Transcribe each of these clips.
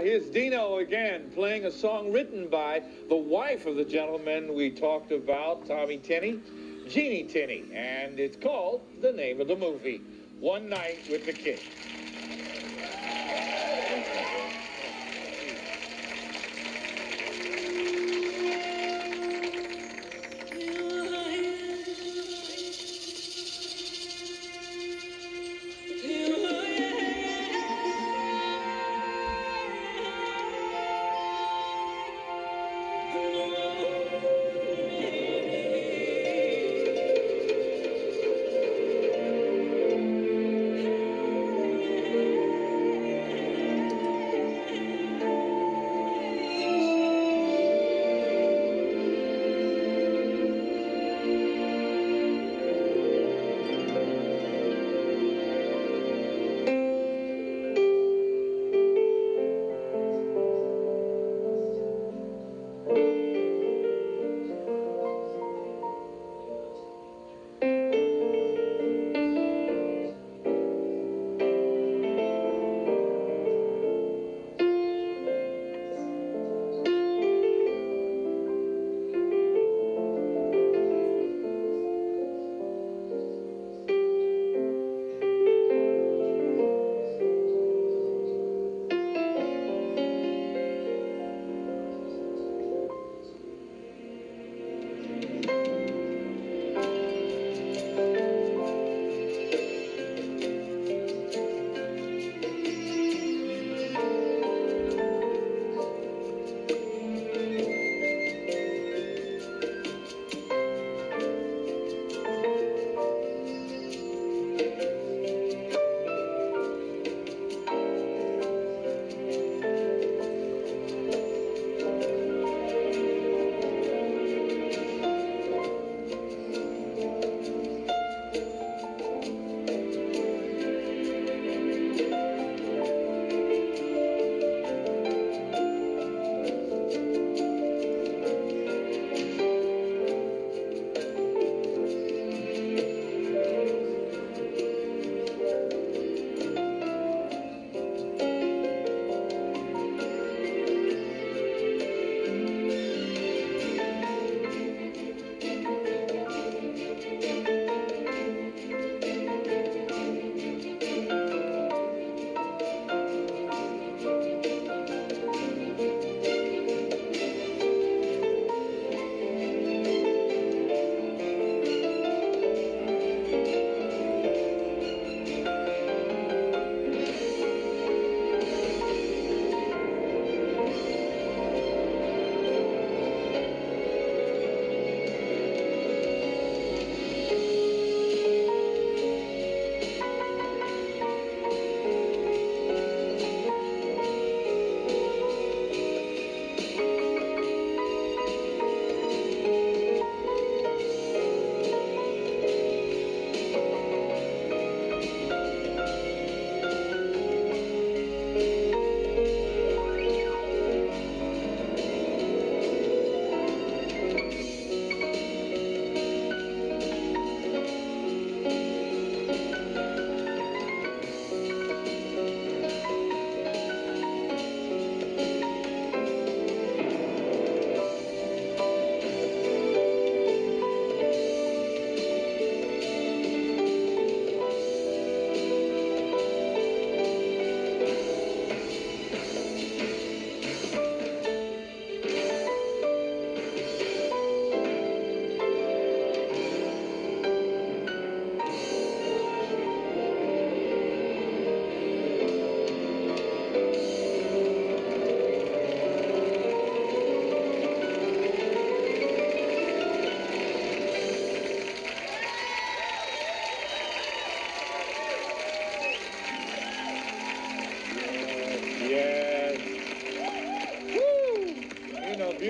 Here's Dino again playing a song written by the wife of the gentleman we talked about, Tommy Tenney, Jeannie Tenney, and it's called the name of the movie, One Night with the King.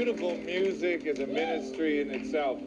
Beautiful music is a ministry in itself.